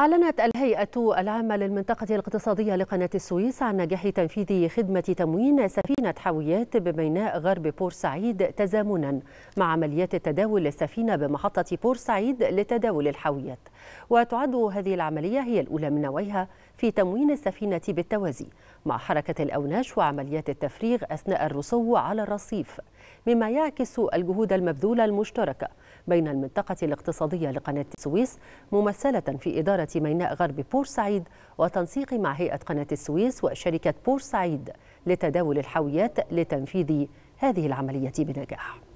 أعلنت الهيئة العامة للمنطقة الاقتصادية لقناة السويس عن نجاح تنفيذ خدمة تموين سفينة حاويات بميناء غرب بورسعيد تزامنا مع عمليات تداول السفينة بمحطة بورسعيد لتداول الحاويات. وتعد هذه العملية هي الأولى من نوعها في تموين السفينة بالتوازي مع حركة الأوناش وعمليات التفريغ أثناء الرسو على الرصيف مما يعكس الجهود المبذولة المشتركة. بين المنطقة الاقتصادية لقناة السويس ممثلة في إدارة ميناء غرب بورسعيد وتنسيق مع هيئة قناة السويس وشركة بورسعيد لتداول الحاويات لتنفيذ هذه العملية بنجاح.